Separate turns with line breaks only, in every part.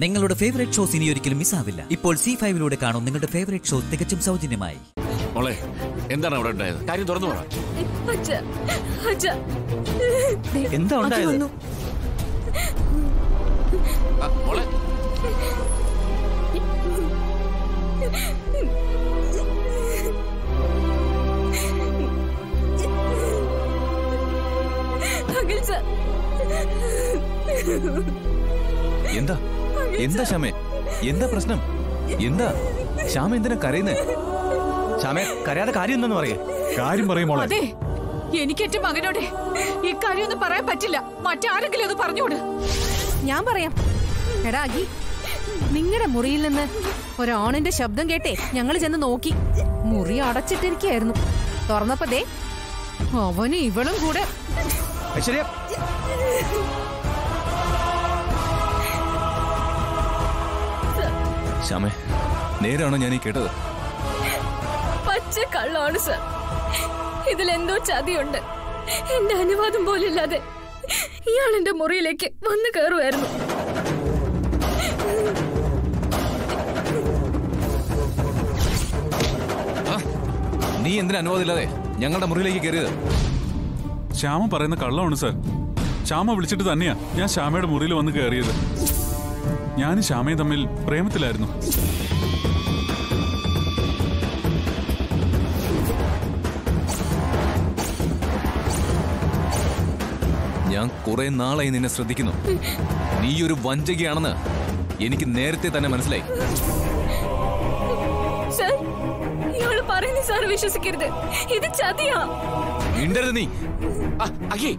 നിങ്ങളുടെ favourite shows ഇനി ഒരിക്കലും മിസ്സാവില്ല ഇപ്പോൾ സി ഫൈവിലൂടെ കാണും നിങ്ങളുടെ ഫേവറേറ്റ് ഷോ തികച്ചും സൗജന്യമായി.
മോളെ എന്താണ് അവിടെ ഉണ്ടായത്? കാര്യം തുറന്നു പറ.
എന്താ ഉണ്ടായത്?
ആ, മോളെ.
എന്താ? എന്താ ശ്യാമേ? എന്താ പ്രശ്നം? എന്താ? ശ്യാമ എന്തിനാ കരയുന്നേ? ശ്യാമേ കരയാതെ കാര്യം എന്തെന്ന് പറയേ.
കാര്യം പറയുമ്പോൾ
അതെ എനിക്ക് എന്റെ മകനോട് ഇക്കാര്യം ഒന്നും പറയാൻ പറ്റില്ല. മറ്റാരെങ്കിലും അത് പറഞ്ഞോട്
ഞാൻ പറയാം. എടാ അഗി നിങ്ങളുടെ മുറിയിൽ നിന്ന് ഒരാണിന്റെ ശബ്ദം കേട്ടേ ഞങ്ങൾ ചെന്ന് നോക്കി. മുറി അടച്ചിട്ടിരിക്കായിരുന്നു തുറന്നപ്പോ ദേ അവനും ഇവളും കൂടെ.
ശ്യാമേ നേരാണോ ഞാൻ ഈ കേട്ടത്?
പച്ച കള്ളാണ് സർ. ഇതിലെന്തോ ചതിയുണ്ട്. എന്റെ അനുവാദം പോലില്ലാതെ ഇയാൾ എന്റെ മുറിയിലേക്ക് വന്ന് കയറുമായിരുന്നു
നീ എന്തിനാ അനുവാദമില്ലാതെ ഞങ്ങളുടെ മുറിയിലേക്ക് കയറിയത്?
ശ്യാമ പറയുന്ന കള്ളമാണ് സർ. ശ്യാമ വിളിച്ചിട്ട് തന്നെയാ ഞാൻ ശ്യാമയുടെ മുറിയിൽ വന്ന് കയറിയത്. ഞാനും ശ്യാമയും തമ്മിൽ പ്രേമത്തിലായിരുന്നു.
ഞാൻ കുറെ നാളായി നിന്നെ ശ്രദ്ധിക്കുന്നു. നീ ഒരു വഞ്ചകയാണെന്ന് എനിക്ക് നേരത്തെ തന്നെ മനസ്സിലായി.
സാർ വിശ്വസിക്കരുത്. ഇത് ചതിയാ.
മിണ്ടരുത് നീ.
അഖി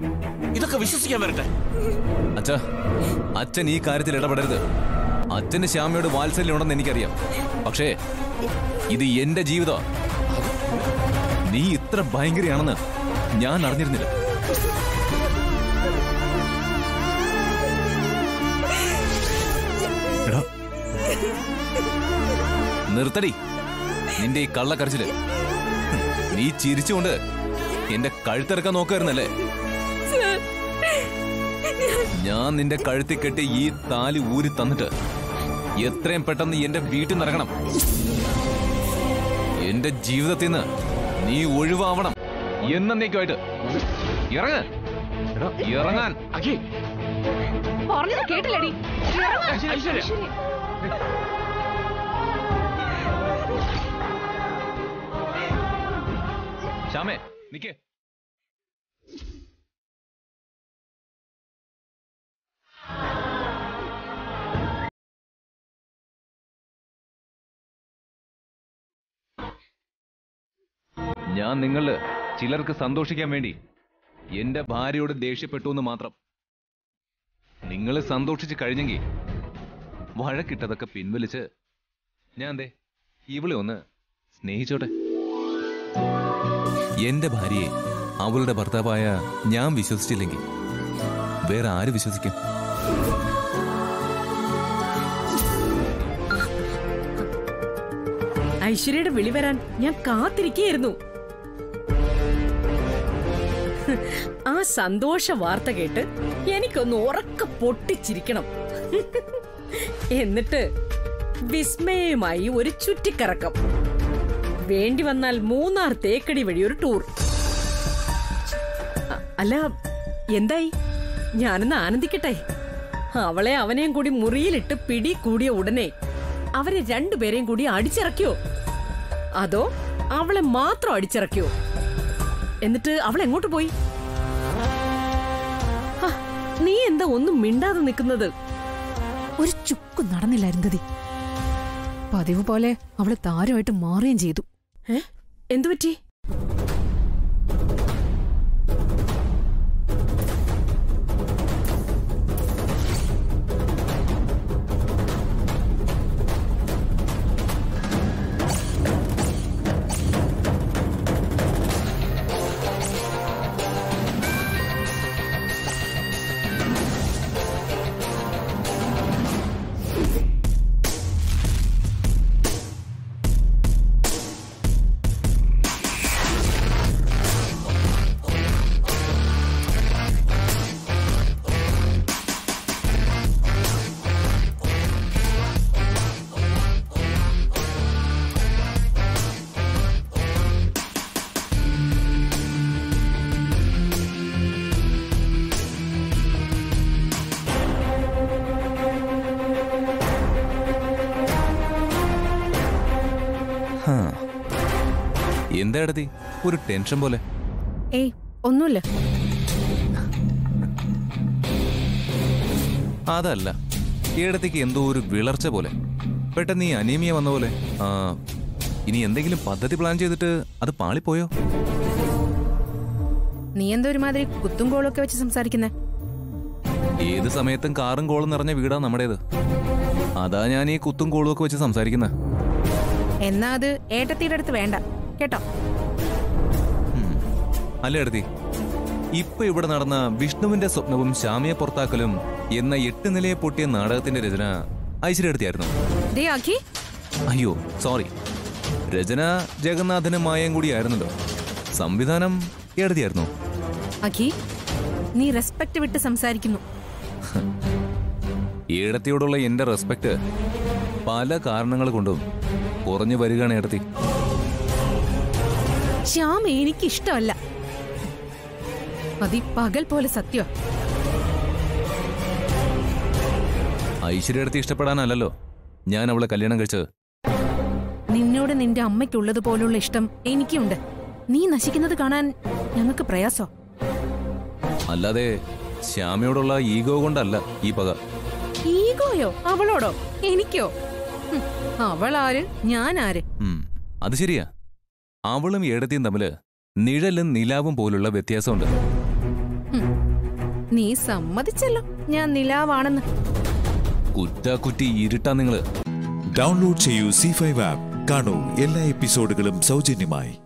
ഇതൊക്കെ വിശ്വസിക്കാൻ വരട്ടെ.
അച്ഛ അച്ഛൻ ഈ കാര്യത്തിൽ ഇടപെടരുത്. അച്ഛന് ശ്യാമയോട് വാത്സല്യം ഉണ്ടെന്ന് എനിക്കറിയാം. പക്ഷേ ഇത് എന്റെ ജീവിതം. നീ ഇത്ര ഭയങ്കരയാണെന്ന് ഞാൻ അറിഞ്ഞിരുന്നില്ല. നിർത്തടി. നിന്റെ ഈ കള്ളക്കരച്ചിൽ. നീ ചിരിച്ചുകൊണ്ട് എന്റെ കഴുത്തിറക്കാൻ നോക്കായിരുന്നല്ലേ? ഞാൻ നിന്റെ കഴുത്തി കെട്ടി ഈ താലി ഊരി തന്നിട്ട് എത്രയും പെട്ടെന്ന് എന്റെ വീട്ടിൽ നിന്ന് ഇറങ്ങണം. എന്റെ ജീവിതത്തിൽ നിന്ന് നീ ഒഴിവാവണം. എന്നേക്കുമായിട്ട് ഇറങ്ങ. ഇറങ്ങാൻ.
കേട്ടില്ലടി.
ശ്യാമേ നിക്ക്. ഞാൻ നിങ്ങൾ ചിലർക്ക് സന്തോഷിക്കാൻ വേണ്ടി എന്റെ ഭാര്യയോട് ദേഷ്യപ്പെട്ടു എന്ന് മാത്രം. നിങ്ങൾ സന്തോഷിച്ച് കഴിഞ്ഞെങ്കിൽ വഴക്കിട്ടതൊക്കെ പിൻവലിച്ച് ഞാൻ ദേ ഇവളെ ഒന്ന് സ്നേഹിച്ചോട്ടെ? എന്റെ ഭാര്യയെ അവളുടെ ഭർത്താവായ ഞാൻ വിശ്വസിച്ചില്ലെങ്കിൽ വേറെ ആര് വിശ്വസിക്കും?
ഐശ്വര്യയുടെ വിളി വരാൻ ഞാൻ കാത്തിരിക്കുകയായിരുന്നു. ആ സന്തോഷ വാർത്ത കേട്ട് എനിക്കൊന്ന് ഉറക്ക പൊട്ടിച്ചിരിക്കണം. എന്നിട്ട് വിസ്മയമായി ഒരു ചുറ്റിക്കറക്കം. വേണ്ടി വന്നാൽ മൂന്നാർ തേക്കടി വഴി ഒരു ടൂർ അല്ല എന്തായി? ഞാനൊന്ന് ആനന്ദിക്കട്ടെ. അവളെ അവനെയും കൂടി മുറിയിലിട്ട് പിടി കൂടിയ ഉടനെ അവരെ രണ്ടുപേരെയും കൂടി അടിച്ചിറക്കിയോ? അതോ അവളെ മാത്രം അടിച്ചിറക്കിയോ? എന്നിട്ട് അവൾ എങ്ങോട്ട് പോയി? നീ എന്താ ഒന്നും മിണ്ടാതെ നിൽക്കുന്നത്?
ഒരു ചുക്ക് നടന്നില്ല അരുന്ധതി പതിവ് പോലെ അവൾ താരമായിട്ട് മാറുകയും ചെയ്തു.
എന്തു പറ്റി?
എന്താ ഏടത്തി ഒരു ടെൻഷൻ പോലെ.
ഏയ് ഒന്നുമില്ല.
അതല്ല. ഏടത്തേക്ക് എന്തോ ഒരു വിളർച്ച പോലെ. പെട്ടെന്ന് ഈ അനീമിയ വന്ന പോലെ. ആ ഇനി എന്തെങ്കിലും പദ്ധതി പ്ലാൻ ചെയ്തിട്ട് അത് പാളിപ്പോയോ?
നീ എന്തോ ഒരുമാതിരി കുത്തും കോളൊക്കെ ഒക്കെ വെച്ച് സംസാരിക്കുന്നേ.
ഏത് സമയത്തും കാറും കോളും നിറഞ്ഞ വീടാ നമ്മുടേത്. അതാ ഞാൻ ഈ കുത്തും കോളും ഒക്കെ വെച്ച് സംസാരിക്കുന്നത്
എന്നാ അത് ഏട്ടത്തിയുടെ അടുത്ത് വേണ്ട. കേട്ടോ.
അല്ലേ എടുത്തി? ഇപ്പൊ ഇവിടെ നടന്ന വിഷ്ണുവിന്റെ സ്വപ്നവും ശ്യാമിയെ പുറത്താക്കലും എന്ന എട്ട് നിലയെ പൊട്ടിയ നാടകത്തിന്റെ രചന ഐശ്വര്യ എടുത്തിയായിരുന്നു അയ്യോ സോറി രചന ജഗന്നാഥനും മായയും കൂടിയായിരുന്നല്ലോ. സംവിധാനം എടുത്തിയായിരുന്നു.
അഖി നീ റെസ്പെക്ട് വിട്ട് സംസാരിക്കുന്നു.
ഏടത്തിയോടുള്ള എന്റെ റെസ്പെക്ട് പല കാരണങ്ങൾ കൊണ്ടും കുറഞ്ഞു വരികയാണ് ഏടത്തി
ശ്യാം എനിക്കിഷ്ടമല്ല. മതി പകൽ പോലെ സത്യം.
ഐശ്വര്യ ഇഷ്ടപ്പെടാനല്ലോ ഞാൻ അവളെ കല്യാണം കഴിച്ചത്
നിന്നോട് നിന്റെ അമ്മയ്ക്കുള്ളത് പോലുള്ള ഇഷ്ടം എനിക്കുണ്ട്. നീ നശിക്കുന്നത് കാണാൻ ഞങ്ങൾക്ക് പ്രയാസോ?
അല്ലാതെ ശ്യാമയോടുള്ള ഈഗോ കൊണ്ടല്ല ഈ പക.
ഈഗോയോ? അവളോടോ? എനിക്കോ? അവളാര്? ഞാനാര്?
അത് ശരിയാ. അവളും ഏടത്തിയും തമ്മിൽ നിഴലും നിലാവും പോലുള്ള വ്യത്യാസമുണ്ട്.
നീ സമ്മതിച്ചല്ലോ. ഞാൻ നിലാവാണെന്ന്.
കുറ്റാക്കുറ്റി ഇരുട്ടാ നിങ്ങൾ.
ഡൗൺലോഡ് ചെയ്യൂ സി ഫൈവ് ആപ്പ് കാണൂ എല്ലാ എപ്പിസോഡുകളും സൗജന്യമായി.